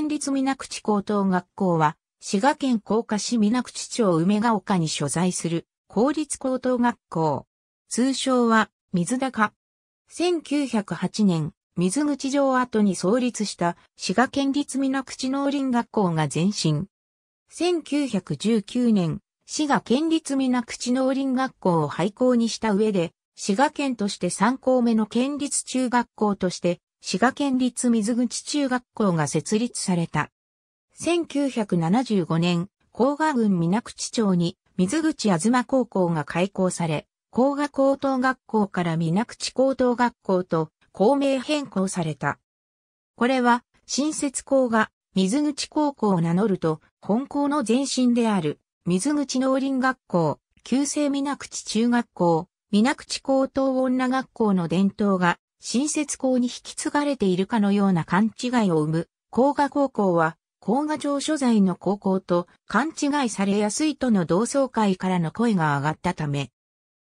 県立水口高等学校は、滋賀県甲賀市水口町梅ヶ丘に所在する公立高等学校。通称は水高。1908年、水口城跡に創立した滋賀県立水口農林学校が前身。1919年、滋賀県立水口農林学校を廃校にした上で、滋賀県として3校目の県立中学校として、滋賀県立水口中学校が設立された。1975年、甲賀郡水口町に水口東高校が開校され、甲賀高等学校から水口高等学校と校名変更された。これは、新設校が水口高校を名乗ると、本校の前身である、水口農林学校、旧制水口中学校、水口高等女学校の伝統が、新設校に引き継がれているかのような勘違いを生む、甲賀高校は、甲賀町所在の高校と勘違いされやすいとの同窓会からの声が上がったため。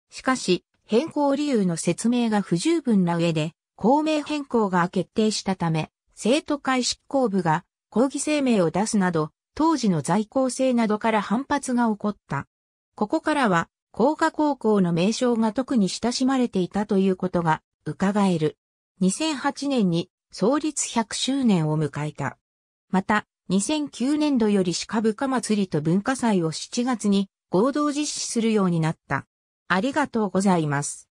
しかし、変更理由の説明が不十分な上で、校名変更が決定したため、生徒会執行部が抗議声明を出すなど、当時の在校生などから反発が起こった。ここからは、工科高校の名称が特に親しまれていたということが伺える。2008年に創立100周年を迎えた。また、2009年度より鹿深祭りと文化祭を7月に合同実施するようになった。ありがとうございます。